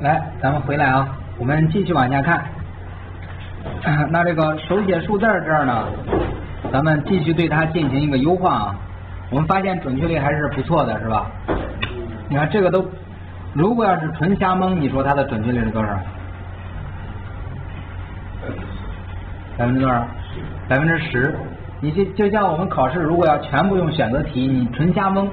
来，咱们回来啊，我们继续往下看。那这个手写数字这儿呢，咱们继续对它进行一个优化啊。我们发现准确率还是不错的，是吧？你看这个都，如果要是纯瞎蒙，你说它的准确率是多少？百分之多少？百分之十。你就就像我们考试，如果要全部用选择题，你纯瞎蒙，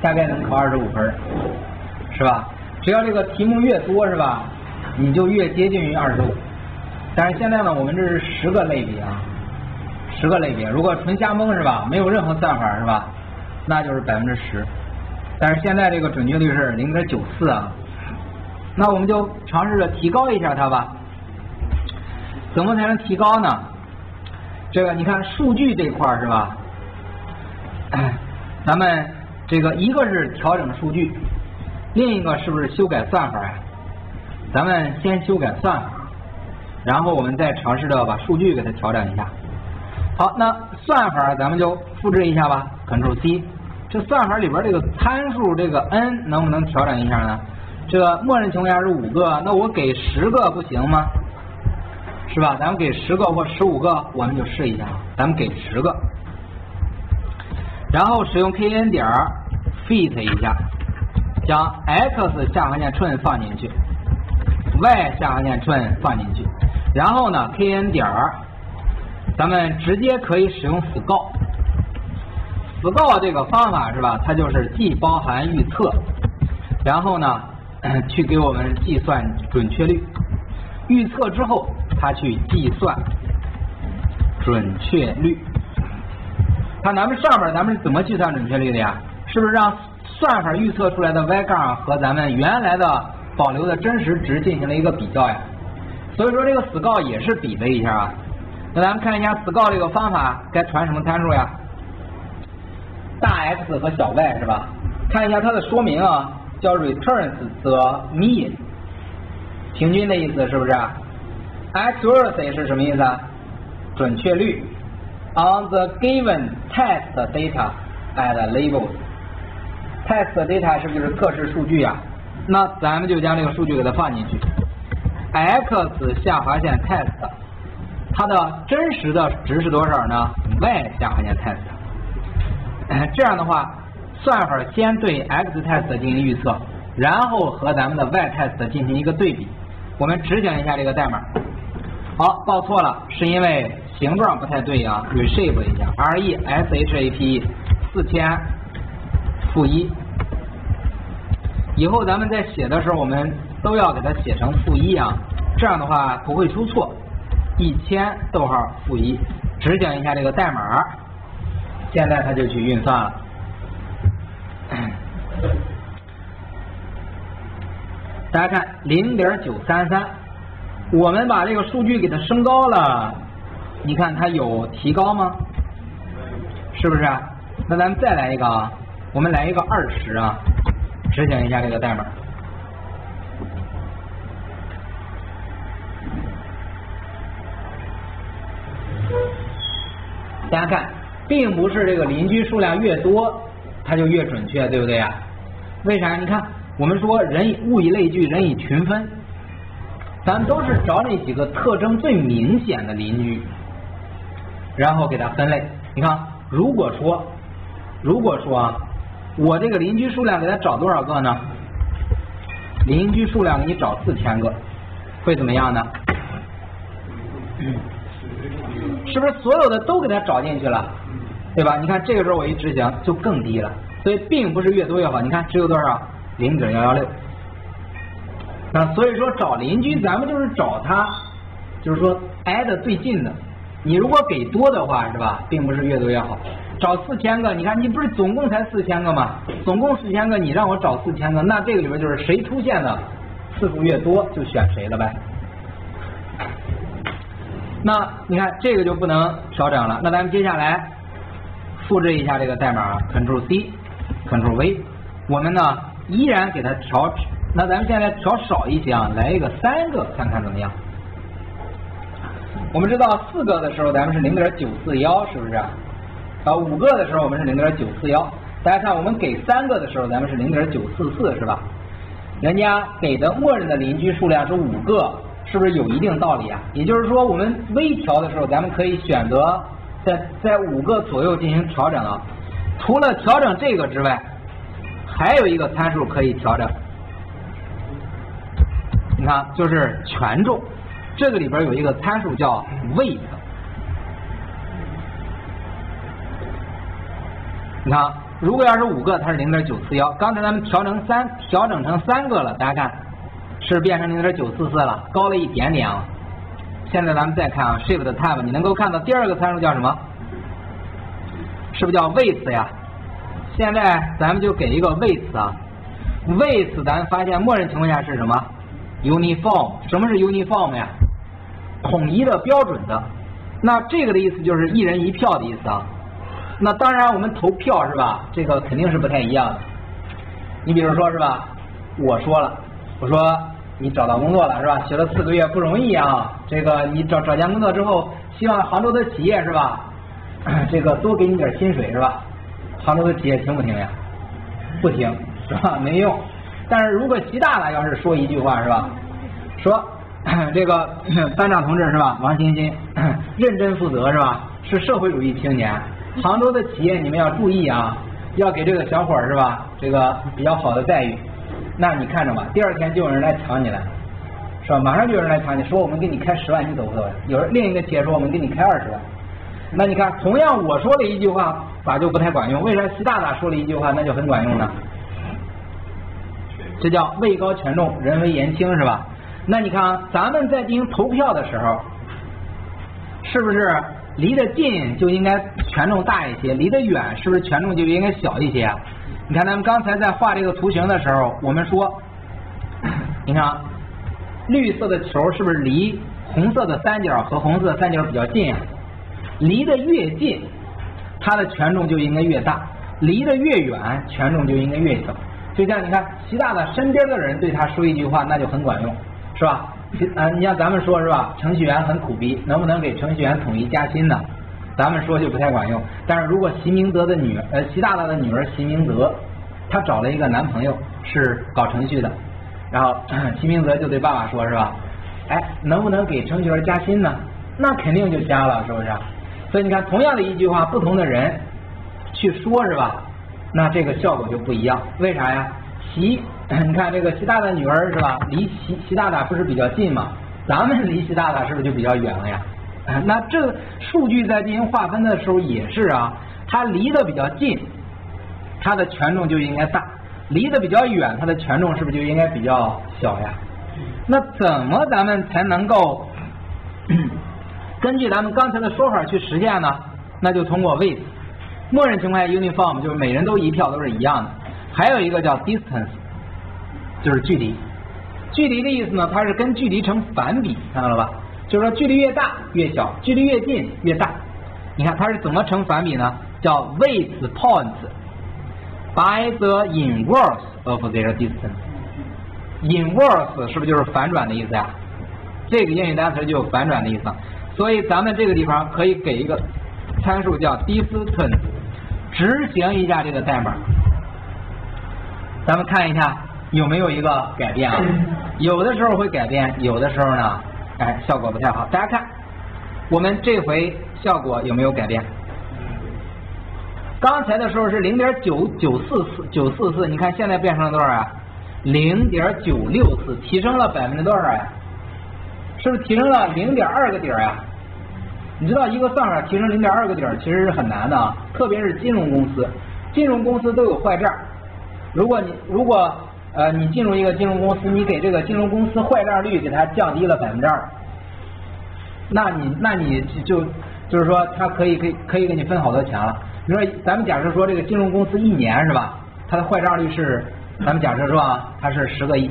大概能考二十五分，是吧？只要这个题目越多，是吧？你就越接近于二十五。但是现在呢，我们这是十个类别啊，十个类别。如果纯瞎蒙是吧？没有任何算法是吧？那就是百分之十。但是现在这个准确率是零点九四啊。那我们就尝试着提高一下它吧。怎么才能提高呢？这个你看数据这块是吧？咱们这个一个是调整数据。另一个是不是修改算法呀？咱们先修改算法，然后我们再尝试着把数据给它调整一下。好，那算法咱们就复制一下吧，Ctrl C。这算法里边这个参数这个 n 能不能调整一下呢？这个默认情况下是五个，那我给十个不行吗？是吧？咱们给十个或十五个，我们就试一下。咱们给十个，然后使用 kn 点 fit 一下。将 x 下划线 trun 放进去，y 下划线 trun 放进去，然后呢，kn 点儿，咱们直接可以使用 scout，scout 这个方法是吧？它就是既包含预测，然后呢，去给我们计算准确率，预测之后，它去计算准确率。看咱们上面咱们是怎么计算准确率的呀？是不是让？算法预测出来的 y 杠和咱们原来的保留的真实值进行了一个比较呀，所以说这个 score 也是比了一下啊。那咱们看一下 score 这个方法该传什么参数呀？大 X 和小 y 是吧？看一下它的说明啊，叫 returns the mean，平均的意思是不是？accuracy 是什么意思？啊？准确率。On the given test data at labels。Test data 是不是就是测试数据呀？那咱们就将这个数据给它放进去。x 下划线 test，它的真实的值是多少呢？y 下划线 test，这样的话，算法先对 x test 进行预测，然后和咱们的 y test 进行一个对比。我们执行一下这个代码。好，报错了，是因为形状不太对啊，reshape 一下，r e s h a p e 四千负一。以后咱们在写的时候，我们都要给它写成负一啊，这样的话不会出错。一千逗号负一，执行一下这个代码，现在它就去运算了。大家看零点九三三，我们把这个数据给它升高了，你看它有提高吗？是不是？那咱们再来一个啊，我们来一个二十啊。执行一下这个代码，大家看，并不是这个邻居数量越多，它就越准确，对不对呀？为啥？你看，我们说人以物以类聚，人以群分，咱们都是找那几个特征最明显的邻居，然后给它分类。你看，如果说，如果说啊。我这个邻居数量给他找多少个呢？邻居数量给你找四千个，会怎么样呢？是不是所有的都给他找进去了？对吧？你看这个时候我一执行就更低了，所以并不是越多越好。你看只有多少？零点幺幺六。那所以说找邻居，咱们就是找他，就是说挨的最近的。你如果给多的话，是吧？并不是越多越好。找四千个，你看你不是总共才四千个吗？总共四千个，你让我找四千个，那这个里边就是谁出现的次数越多就选谁了呗。那你看这个就不能调整了。那咱们接下来复制一下这个代码，Ctrl C，Ctrl V，我们呢依然给它调。那咱们现在调少一些啊，来一个三个，看看怎么样？我们知道四个的时候咱们是零点九四幺，是不是？啊，五个的时候我们是零点九四幺，大家看我们给三个的时候咱们是零点九四四，是吧？人家给的默认的邻居数量是五个，是不是有一定道理啊？也就是说，我们微调的时候，咱们可以选择在在五个左右进行调整啊。除了调整这个之外，还有一个参数可以调整。你看，就是权重，这个里边有一个参数叫 weight。你看，如果要是五个，它是零点九四幺。刚才咱们调整三，调整成三个了，大家看，是变成零点九四四了，高了一点点啊。现在咱们再看啊，shift tab，你能够看到第二个参数叫什么？是不是叫 weight 呀？现在咱们就给一个 weight 啊，weight 咱发现默认情况下是什么？uniform。什么是 uniform 呀？统一的、标准的。那这个的意思就是一人一票的意思啊。那当然，我们投票是吧？这个肯定是不太一样的。你比如说是吧？我说了，我说你找到工作了是吧？学了四个月不容易啊。这个你找找家工作之后，希望杭州的企业是吧？这个多给你点薪水是吧？杭州的企业听不听呀？不听是吧？没用。但是如果习大大要是说一句话是吧？说 这个 班长同志是吧？王欣欣 认真负责是吧？是社会主义青年。杭州的企业，你们要注意啊，要给这个小伙儿是吧？这个比较好的待遇。那你看着吧，第二天就有人来抢你了，是吧？马上就有人来抢你，说我们给你开十万，你走不走？有人另一个企业说我们给你开二十万。那你看，同样我说了一句话，咋就不太管用？为啥习大大说了一句话，那就很管用呢？这叫位高权重，人微言轻，是吧？那你看啊，咱们在进行投票的时候，是不是？离得近就应该权重大一些，离得远是不是权重就应该小一些啊？你看咱们刚才在画这个图形的时候，我们说，你看绿色的球是不是离红色的三角和红色的三角比较近啊？离得越近，它的权重就应该越大；离得越远，权重就应该越小。就像你看习大大身边的人对他说一句话，那就很管用，是吧？啊，你像咱们说是吧？程序员很苦逼，能不能给程序员统一加薪呢？咱们说就不太管用。但是如果习明德的女儿，呃，习大大的女儿习明德，她找了一个男朋友是搞程序的，然后 习明德就对爸爸说，是吧？哎，能不能给程序员加薪呢？那肯定就加了，是不是？所以你看，同样的一句话，不同的人去说，是吧？那这个效果就不一样。为啥呀？习。你看这个习大大女儿是吧？离习习大大不是比较近吗？咱们离习大大是不是就比较远了呀？那这数据在进行划分的时候也是啊，它离得比较近，它的权重就应该大；离得比较远，它的权重是不是就应该比较小呀？那怎么咱们才能够 根据咱们刚才的说法去实现呢？那就通过位置，默认情况下 uniform 就是每人都一票都是一样的，还有一个叫 distance。就是距离，距离的意思呢，它是跟距离成反比，看到了吧？就是说距离越大越小，距离越近越大。你看它是怎么成反比呢？叫 with points by the inverse of their distance。inverse 是不是就是反转的意思呀？这个英语单词就有反转的意思。所以咱们这个地方可以给一个参数叫 distance，执行一下这个代码。咱们看一下。有没有一个改变啊？有的时候会改变，有的时候呢，哎，效果不太好。大家看，我们这回效果有没有改变？刚才的时候是零点九九四四九四四，你看现在变成了多少啊？零点九六四，提升了百分之多少呀？是不是提升了零点二个点呀？你知道一个算法提升零点二个点其实是很难的啊，特别是金融公司，金融公司都有坏账，如果你如果呃，你进入一个金融公司，你给这个金融公司坏账率给它降低了百分之二，那你那你就就是说，它可以可以可以给你分好多钱了。你说，咱们假设说这个金融公司一年是吧，它的坏账率是，咱们假设说啊，它是十个亿。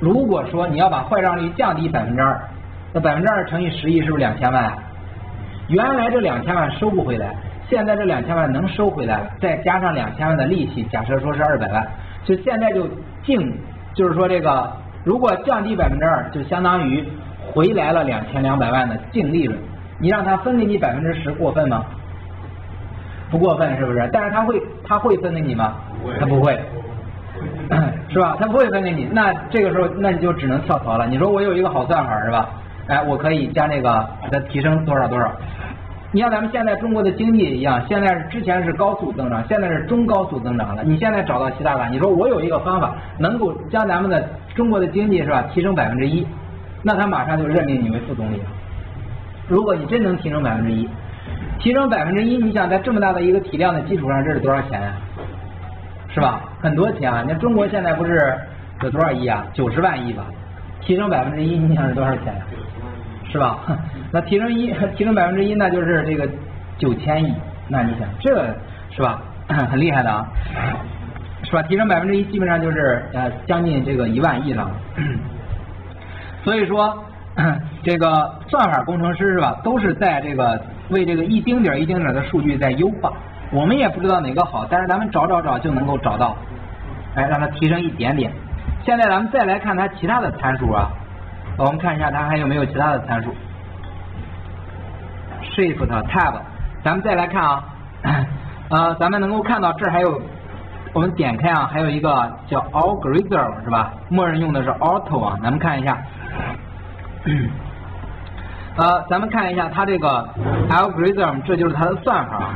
如果说你要把坏账率降低百分之二，那百分之二乘以十亿是不是两千万？原来这两千万收不回来，现在这两千万能收回来了，再加上两千万的利息，假设说是二百万。就现在就净，就是说这个，如果降低百分之二，就相当于回来了两千两百万的净利润。你让他分给你百分之十，过分吗？不过分，是不是？但是他会，他会分给你吗？他不会。是吧？他不会分给你，那这个时候那你就只能跳槽了。你说我有一个好算法是吧？哎，我可以将这个给它提升多少多少。你像咱们现在中国的经济一样，现在是之前是高速增长，现在是中高速增长了。你现在找到习大大，你说我有一个方法能够将咱们的中国的经济是吧提升百分之一，那他马上就任命你为副总理了。如果你真能提升百分之一，提升百分之一，你想在这么大的一个体量的基础上，这是多少钱呀？是吧？很多钱啊！你看中国现在不是有多少亿啊？九十万亿吧？提升百分之一，你想是多少钱呀？是吧？那提升一，提升百分之一，那就是这个九千亿。那你想，这是吧？很厉害的啊，是吧？提升百分之一，基本上就是呃将近这个一万亿了。所以说，这个算法工程师是吧，都是在这个为这个一丁点一丁点的数据在优化。我们也不知道哪个好，但是咱们找找找就能够找到，哎，让它提升一点点。现在咱们再来看它其他的参数啊，我们看一下它还有没有其他的参数。Shift Tab，咱们再来看啊，呃，咱们能够看到这还有，我们点开啊，还有一个叫 Algorithm 是吧？默认用的是 Auto 啊，咱们看一下。呃，咱们看一下它这个 Algorithm，这就是它的算法。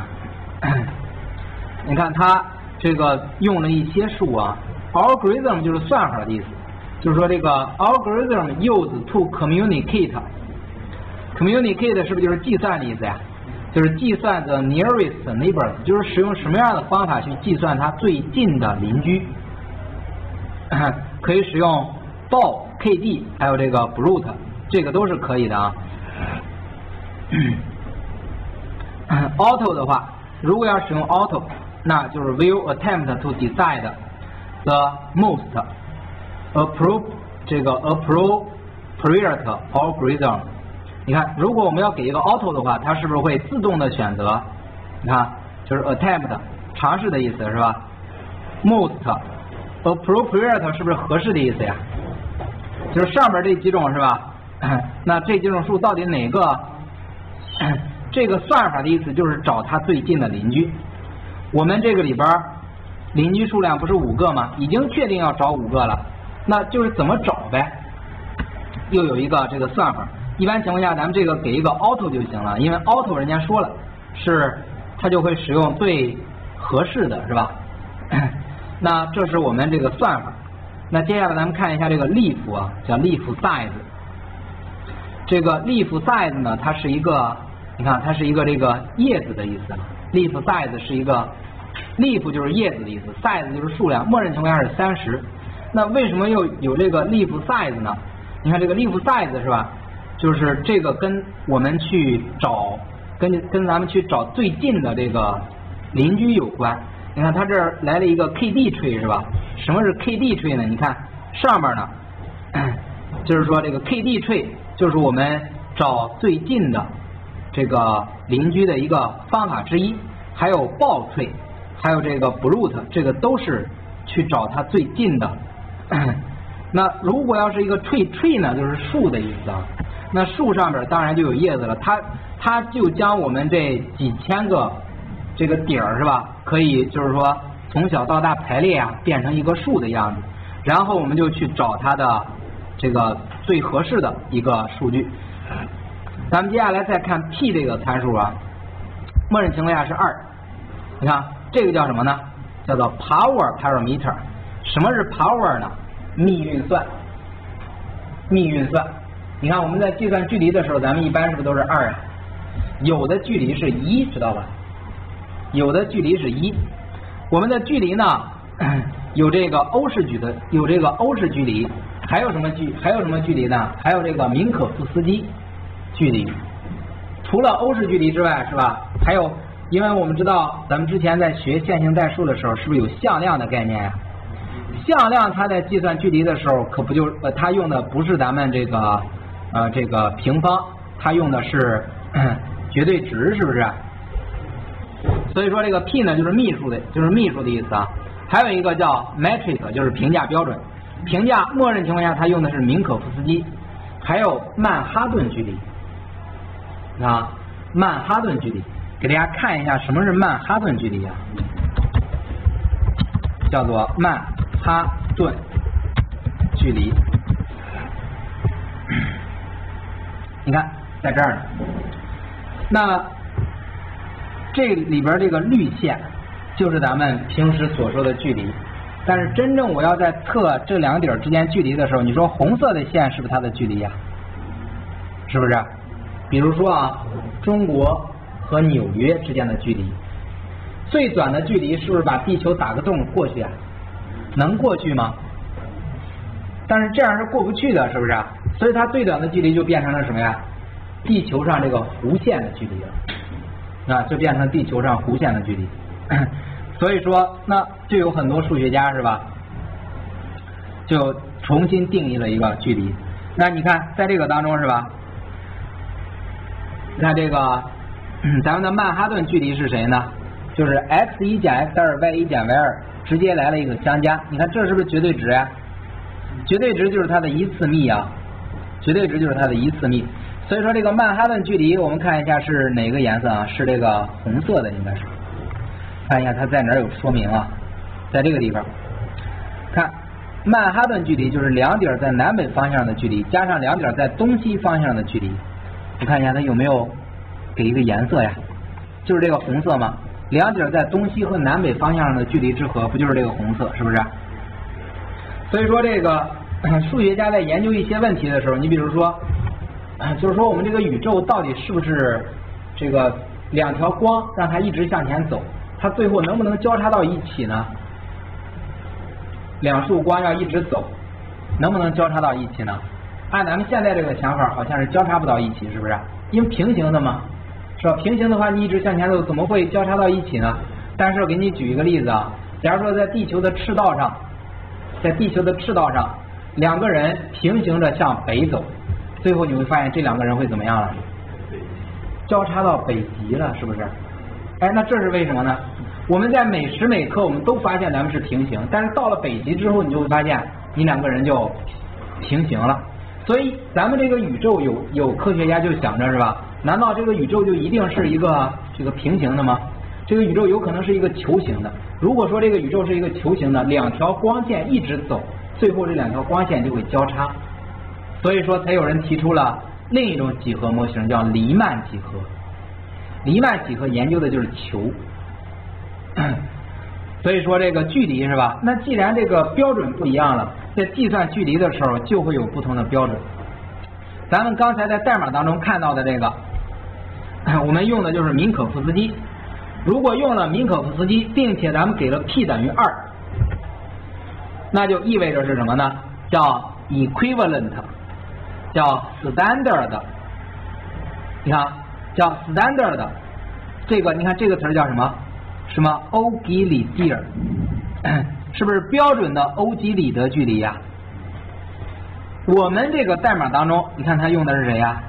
你看它这个用了一些数啊，algorithm 就是算法的意思，就是说这个 algorithm used to communicate，communicate 是不是就是计算的意思呀？就是计算 the nearest neighbor，就是使用什么样的方法去计算它最近的邻居？可以使用 ball、kd，还有这个 brute，这个都是可以的啊。auto 的话。如果要使用 auto，那就是 will attempt to decide the most Approve 这个 appropriate algorithm。你看，如果我们要给一个 auto 的话，它是不是会自动的选择？你看，就是 attempt 尝试的意思是吧？most appropriate 是不是合适的意思呀？就是上边这几种是吧？那这几种数到底哪个？这个算法的意思就是找他最近的邻居。我们这个里边邻居数量不是五个吗？已经确定要找五个了，那就是怎么找呗？又有一个这个算法。一般情况下，咱们这个给一个 auto 就行了，因为 auto 人家说了是它就会使用最合适的是吧？那这是我们这个算法。那接下来咱们看一下这个 leaf 啊，叫 leaf size。这个 leaf size 呢，它是一个。你看，它是一个这个叶子的意思，leaf size 是一个 leaf 就是叶子的意思，size 就是数量，默认情况下是三十。那为什么又有这个 leaf size 呢？你看这个 leaf size 是吧？就是这个跟我们去找，跟跟咱们去找最近的这个邻居有关。你看它这儿来了一个 KD tree 是吧？什么是 KD tree 呢？你看上面呢，就是说这个 KD tree 就是我们找最近的。这个邻居的一个方法之一，还有报税，还有这个 brute，这个都是去找它最近的。那如果要是一个 tree tree 呢，就是树的意思啊。那树上边当然就有叶子了，它它就将我们这几千个这个底儿是吧，可以就是说从小到大排列啊，变成一个树的样子，然后我们就去找它的这个最合适的一个数据。咱们接下来再看 p 这个参数啊，默认情况下是二。你看这个叫什么呢？叫做 power parameter。什么是 power 呢？幂运算。幂运算。你看我们在计算距离的时候，咱们一般是不是都是二啊？有的距离是一，知道吧？有的距离是一。我们的距离呢，有这个欧式距的，有这个欧式距离，还有什么距？还有什么距离呢？还有这个明可夫斯基。距离，除了欧式距离之外，是吧？还有，因为我们知道，咱们之前在学线性代数的时候，是不是有向量的概念呀？向量它在计算距离的时候，可不就呃，它用的不是咱们这个呃这个平方，它用的是 绝对值，是不是？所以说这个 p 呢，就是幂数的，就是幂数的意思啊。还有一个叫 metric，就是评价标准。评价默认情况下，它用的是明可夫斯基，还有曼哈顿距离。啊，曼哈顿距离，给大家看一下什么是曼哈顿距离啊？叫做曼哈顿距离。你看，在这儿呢。那这里边这个绿线就是咱们平时所说的距离，但是真正我要在测这两点之间距离的时候，你说红色的线是不是它的距离呀？是不是？比如说啊，中国和纽约之间的距离，最短的距离是不是把地球打个洞过去啊？能过去吗？但是这样是过不去的，是不是？所以它最短的距离就变成了什么呀？地球上这个弧线的距离了，啊，就变成地球上弧线的距离。所以说，那就有很多数学家是吧？就重新定义了一个距离。那你看，在这个当中是吧？你看这个，咱们的曼哈顿距离是谁呢？就是 x 一减 x 二，y 一减 y 二，直接来了一个相加。你看这是不是绝对值呀？绝对值就是它的一次幂啊，绝对值就是它的一次幂。所以说这个曼哈顿距离，我们看一下是哪个颜色啊？是这个红色的，应该是。看一下它在哪有说明啊？在这个地方，看曼哈顿距离就是两点在南北方向的距离，加上两点在东西方向的距离。你看一下它有没有给一个颜色呀？就是这个红色嘛。两点在东西和南北方向上的距离之和，不就是这个红色？是不是？所以说这个 数学家在研究一些问题的时候，你比如说。就是说，我们这个宇宙到底是不是这个两条光让它一直向前走，它最后能不能交叉到一起呢？两束光要一直走，能不能交叉到一起呢？按咱们现在这个想法，好像是交叉不到一起，是不是？因为平行的嘛，是吧？平行的话，你一直向前走，怎么会交叉到一起呢？但是我给你举一个例子啊，假如说在地球的赤道上，在地球的赤道上，两个人平行着向北走。最后你会发现这两个人会怎么样了？交叉到北极了，是不是？哎，那这是为什么呢？我们在每时每刻我们都发现咱们是平行，但是到了北极之后，你就会发现你两个人就平行了。所以咱们这个宇宙有有科学家就想着是吧？难道这个宇宙就一定是一个这个平行的吗？这个宇宙有可能是一个球形的。如果说这个宇宙是一个球形的，两条光线一直走，最后这两条光线就会交叉。所以说，才有人提出了另一种几何模型，叫黎曼几何。黎曼几何研究的就是球。所以说，这个距离是吧？那既然这个标准不一样了，在计算距离的时候就会有不同的标准。咱们刚才在代码当中看到的这个，我们用的就是明可夫斯基。如果用了明可夫斯基，并且咱们给了 p 等于二，那就意味着是什么呢？叫 equivalent。叫 standard，你看叫 standard，这个你看这个词叫什么？什么欧几里得尔？是不是标准的欧几里得距离呀？我们这个代码当中，你看它用的是谁呀？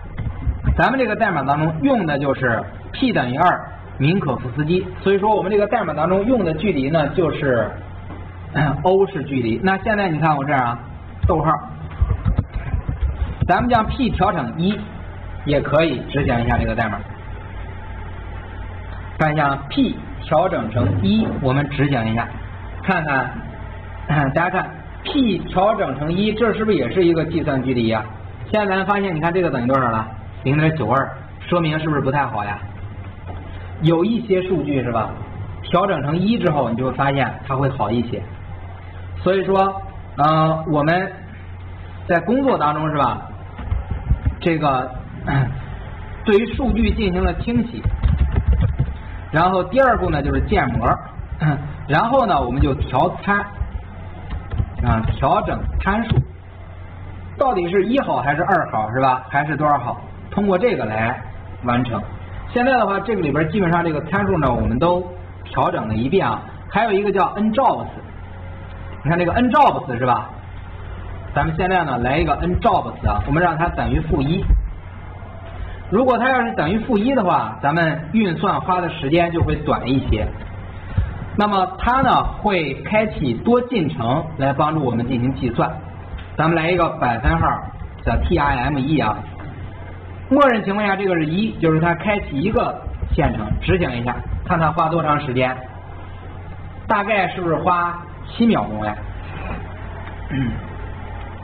咱们这个代码当中用的就是 p 等于二明可夫斯基，所以说我们这个代码当中用的距离呢就是欧式距离。那现在你看我这儿啊，逗号。咱们将 p 调成一，也可以执行一下这个代码。看一下 p 调整成一，我们执行一下，看看，大家看 p 调整成一，这是不是也是一个计算距离呀？现在咱们发现，你看这个等于多少了？零点九二，说明是不是不太好呀？有一些数据是吧？调整成一之后，你就会发现它会好一些。所以说，呃，我们在工作当中是吧？这个 对于数据进行了清洗，然后第二步呢就是建模，然后呢我们就调参啊调整参数，到底是一好还是二好是吧？还是多少好？通过这个来完成。现在的话，这个里边基本上这个参数呢我们都调整了一遍啊。还有一个叫 njobs，你看这个 njobs 是吧？咱们现在呢来一个 njobs 啊，我们让它等于负一。如果它要是等于负一的话，咱们运算花的时间就会短一些。那么它呢会开启多进程来帮助我们进行计算。咱们来一个百分号的 time 啊，默认情况下这个是一，就是它开启一个线程，执行一下，看它花多长时间。大概是不是花七秒钟呀？嗯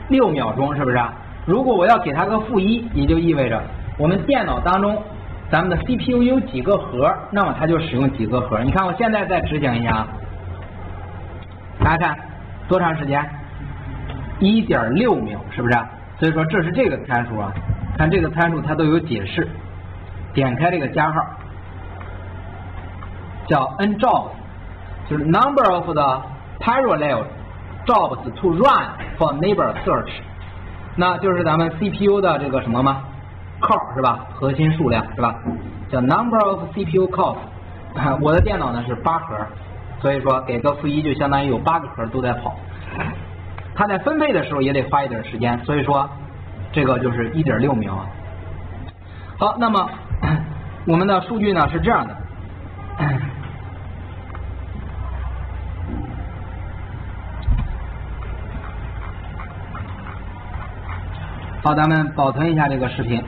六秒钟，是不是？如果我要给它个负一，也就意味着我们电脑当中咱们的 CPU 有几个核，那么它就使用几个核。你看我现在再执行一下，啊大家看多长时间？一点六秒，是不是？所以说这是这个参数啊，看这个参数它都有解释。点开这个加号，叫 n jobs，就是 number of the parallel jobs to run for neighbor search，那就是咱们 CPU 的这个什么吗？core 是吧？核心数量是吧？叫 number of CPU cores。我的电脑呢是八核，所以说给个负一就相当于有八个核都在跑。它在分配的时候也得花一点时间，所以说这个就是一点六秒。好，那么。我们的数据呢是这样的，好，咱们保存一下这个视频。